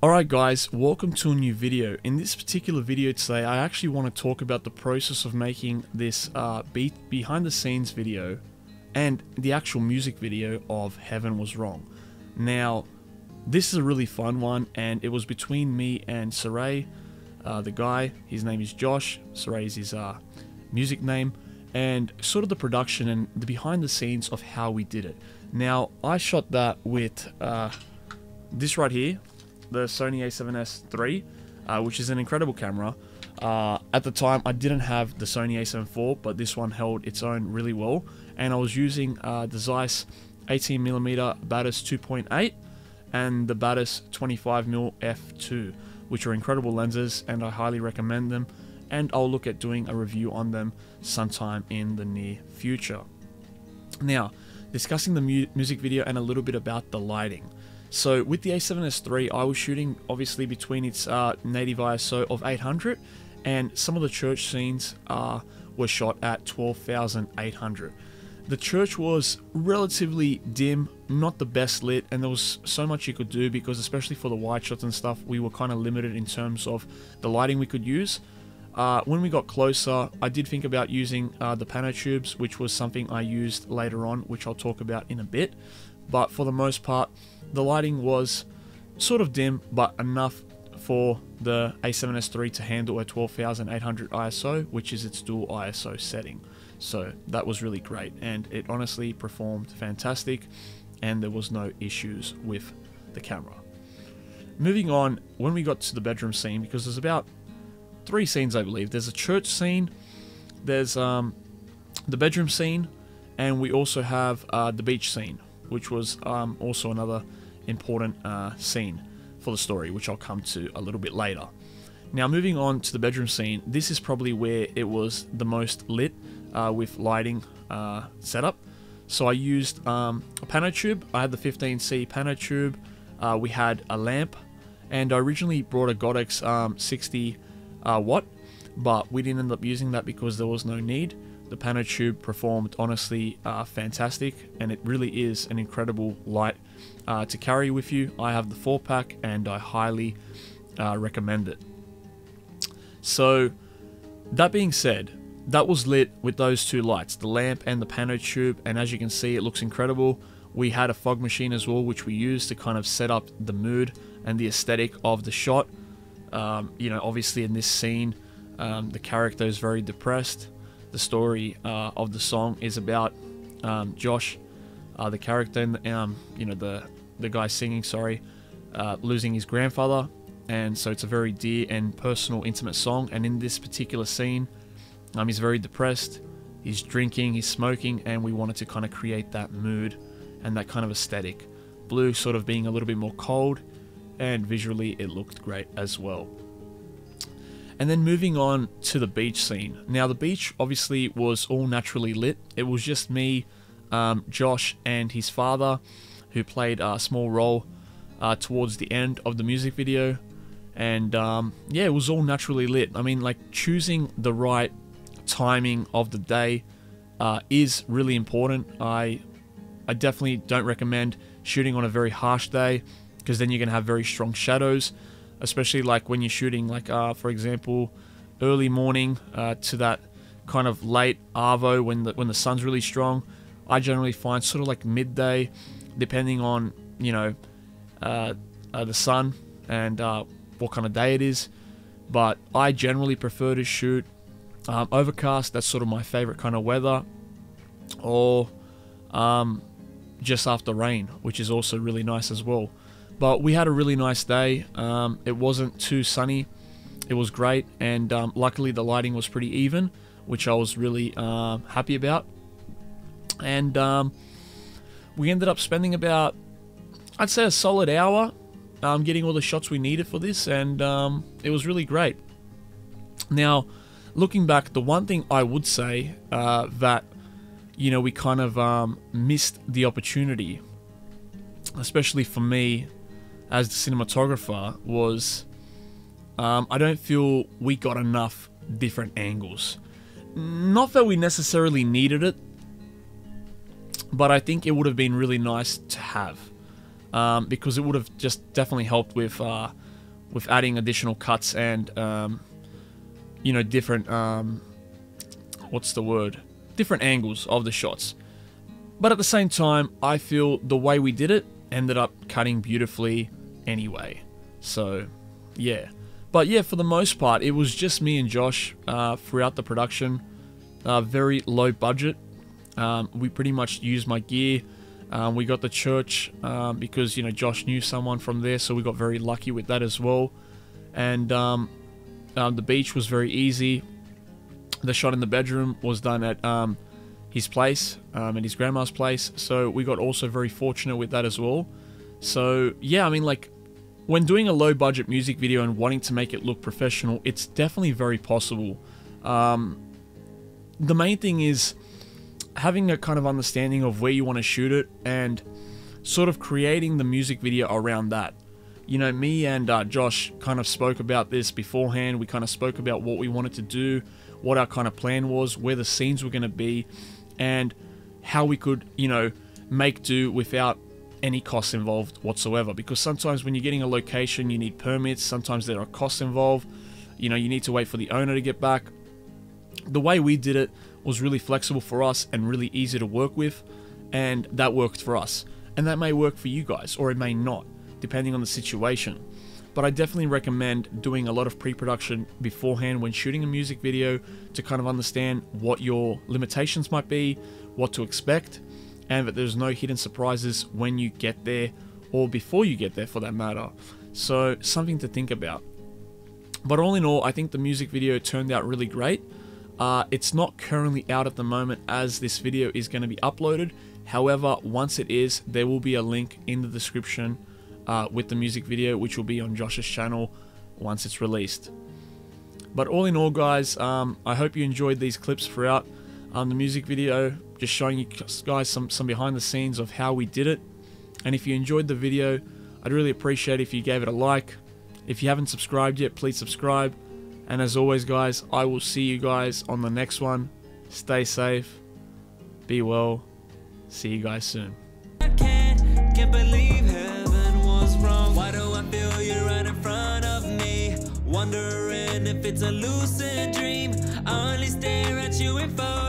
Alright guys, welcome to a new video. In this particular video today, I actually want to talk about the process of making this uh, be behind the scenes video and the actual music video of Heaven Was Wrong. Now, this is a really fun one and it was between me and Saray, uh, the guy, his name is Josh, Saray is his uh, music name, and sort of the production and the behind the scenes of how we did it. Now, I shot that with uh, this right here, the Sony a7S III, uh, which is an incredible camera. Uh, at the time, I didn't have the Sony a7 IV, but this one held its own really well. And I was using uh, the Zeiss 18mm Batis 2.8 and the Batis 25mm f2, which are incredible lenses, and I highly recommend them. And I'll look at doing a review on them sometime in the near future. Now, discussing the mu music video and a little bit about the lighting. So with the A7S III, I was shooting obviously between its uh, native ISO of 800 and some of the church scenes uh, were shot at 12,800. The church was relatively dim, not the best lit, and there was so much you could do because especially for the wide shots and stuff, we were kind of limited in terms of the lighting we could use. Uh, when we got closer, I did think about using uh, the PavoTubes, which was something I used later on, which I'll talk about in a bit. But for the most part, the lighting was sort of dim, but enough for the A7S III to handle a 12800 ISO, which is its dual ISO setting. So that was really great, and it honestly performed fantastic, and there was no issues with the camera. Moving on, when we got to the bedroom scene, because there's about three scenes, I believe. There's a church scene, there's um, the bedroom scene, and we also have uh, the beach scene, which was um, also another important uh, scene for the story, which I'll come to a little bit later. Now, moving on to the bedroom scene, this is probably where it was the most lit uh, with lighting uh, setup. So I used um, a PavoTube. I had the 15C PavoTube. Uh, we had a lamp, and I originally brought a Godox um, 60 uh, watt, but we didn't end up using that because there was no need. The PavoTube performed honestly uh, fantastic, and it really is an incredible light uh, to carry with you. I have the 4 pack, and I highly uh, recommend it. So, that being said, that was lit with those two lights, the lamp and the PavoTube, and as you can see, it looks incredible. We had a fog machine as well, which we used to kind of set up the mood and the aesthetic of the shot. Um, you know, obviously in this scene, um, the character is very depressed. The story uh, of the song is about um, Josh, uh, the character, and um, you know the the guy singing, sorry, uh, losing his grandfather, and so it's a very dear and personal, intimate song. And in this particular scene, um, he's very depressed. He's drinking, he's smoking, and we wanted to kind of create that mood and that kind of aesthetic. Blue sort of being a little bit more cold, and visually it looked great as well. And then moving on to the beach scene. Now the beach obviously was all naturally lit. It was just me, um, Josh, and his father, who played a small role uh, towards the end of the music video. And um, yeah, it was all naturally lit. I mean, like choosing the right timing of the day uh, is really important. I I definitely don't recommend shooting on a very harsh day because then you're going to have very strong shadows, especially like when you're shooting, like uh, for example, early morning uh, to that kind of late arvo when the when the sun's really strong. I generally find sort of like midday, depending on you know uh, uh the sun and uh, what kind of day it is. But I generally prefer to shoot um, overcast. That's sort of my favorite kind of weather, or um, just after rain, which is also really nice as well. But we had a really nice day. Um, it wasn't too sunny. It was great, and um, luckily the lighting was pretty even, which I was really uh, happy about. And um, we ended up spending about, I'd say, a solid hour um, getting all the shots we needed for this, and um, it was really great. Now, looking back, the one thing I would say uh, that you know we kind of um, missed the opportunity, especially for me as the cinematographer, was um, I don't feel we got enough different angles. Not that we necessarily needed it, but I think it would have been really nice to have um, because it would have just definitely helped with uh, with adding additional cuts and um, you know different um, what's the word? Different angles of the shots. But at the same time i feel the way we did it ended up cutting beautifully anyway so yeah but yeah for the most part it was just me and josh uh, throughout the production uh, very low budget um, we pretty much used my gear um, we got the church um, because you know Josh knew someone from there, so we got very lucky with that as well. And um, um the beach was very easy. The shot in the bedroom was done at um, his place, um, at his grandma's place, so we got also very fortunate with that as well. So yeah, I mean like when doing a low budget music video and wanting to make it look professional, it's definitely very possible. the main thing is having a kind of understanding of where you want to shoot it and sort of creating the music video around that. You know, me and uh, Josh kind of spoke about this beforehand. We kind of spoke about what we wanted to do, what our kind of plan was, where the scenes were going to be, and how we could, you know, make do without any costs involved whatsoever. Because sometimes when you're getting a location, you need permits. Sometimes there are costs involved. You know, you need to wait for the owner to get back. The way we did it was really flexible for us and really easy to work with, and that worked for us. And that may work for you guys, or it may not, depending on the situation. But I definitely recommend doing a lot of pre production beforehand when shooting a music video to kind of understand what your limitations might be, what to expect, and that there's no hidden surprises when you get there or before you get there for that matter. So, something to think about. But all in all, I think the music video turned out really great. Uh, it's not currently out at the moment as this video is going to be uploaded. However, once it is, there will be a link in the description uh, with the music video, which will be on Josh's channel once it's released. But all in all, guys, um, I hope you enjoyed these clips throughout um, the music video, just showing you guys some, some behind the scenes of how we did it. And if you enjoyed the video, I'd really appreciate if you gave it a like. If you haven't subscribed yet, please subscribe. And as always, guys, I will see you guys on the next one. Stay safe, be well, see you guys soon. Wondering if it's a lucid dream. I only stare at you in photos.